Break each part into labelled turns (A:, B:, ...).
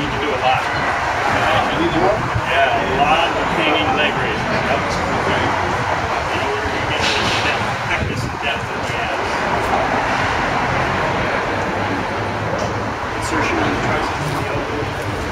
A: need to do a lot. Uh, you do? Yeah, a lot of hanging leg raises. Yep. Okay. In order to get the depth, thickness depth. Insertion on the triceps and the elbow.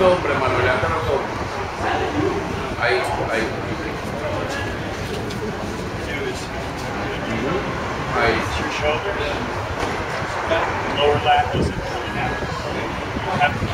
B: nombre, Manuel, hasta los hombres. Ahí, ahí. Ahí.
A: Shoulders. Lower lat doesn't out.